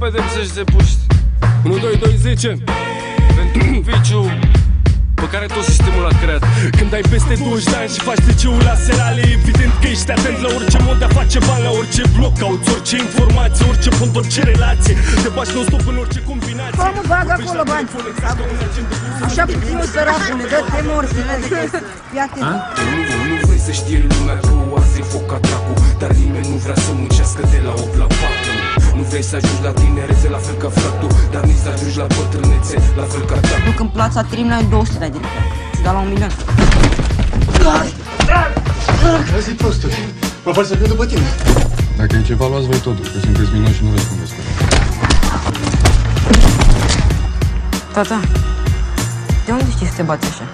pedepse și te puști 1, 2, 2, 10 Pentru un viciu pe care tot sistemul l-a creat. Când ai peste 20 de ani și faci liceul la serale Evident că ești atent la orice mod de a face bani La orice bloc cauți, orice informație, orice punct, orice relație. Te bași non-stop în orice combinație. Bă, mă, bag acolo bani. Așa cum eu săracule, dă-te morți, vede chestii. Ia te Nu, nu vrei să știe lumea că azi e foc ca dracu Dar nimeni nu vrea să muncească de la 8 la 4 Nu vrei să ajungi la tinerețe la fel ca fratul Dar nici să ajungi la bătrânețe la fel ca tatu Duc în plața Trim la 200 de lei. Și da la un milion. Azi prostule, mă faci să fiu după tine. Dacă e ceva, luați voi totul, că sunteți minuni și nu răspundeți. Tata, de unde știi să te bați așa?